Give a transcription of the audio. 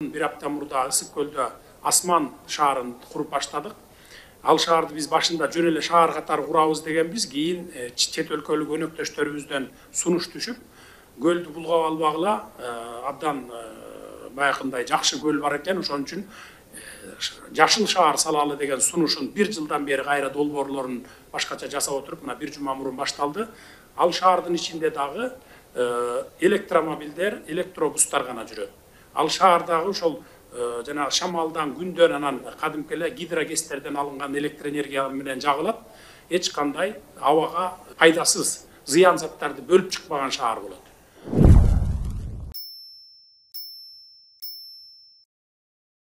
бир апта мурда ысык көлдө асман шаарын куруп баштадык ал шаарды биз башында жөн эле шаар катары курабыз дегенбиз кийин чет өлкөлүк өнөктөштөрүбүздөн сунуш түшүп көлдү булгап албагыла абдан баягындай жакшы көл бар экен. Ошон үчүн жашыл шаар салалы деген сунушун бир жылдан бери кайра долбоорлорун башкача жасап отуруп мына бир жума мурун башталды. Ал шаардын ичинде дагы электромобилдер электробустар гана жүрөт. Ал шаардагы ошол жанагы шамалдан күндөн анан кадимки эле гидрокестерден алынган электр энергия менен жагылат эч кандай абага пайдасыз зыян заттарды бөлүп чыкпаган шаар болот.